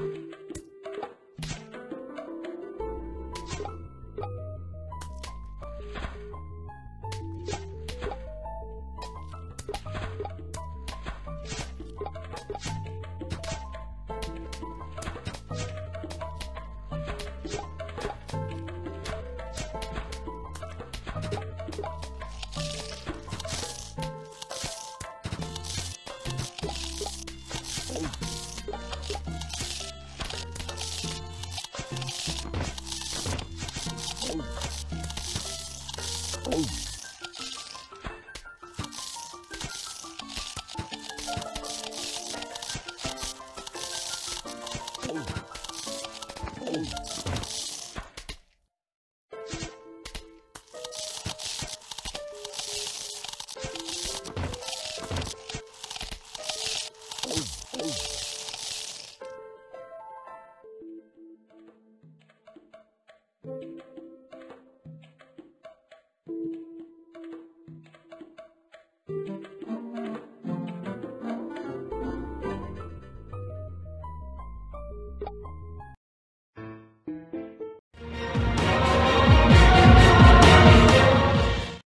you you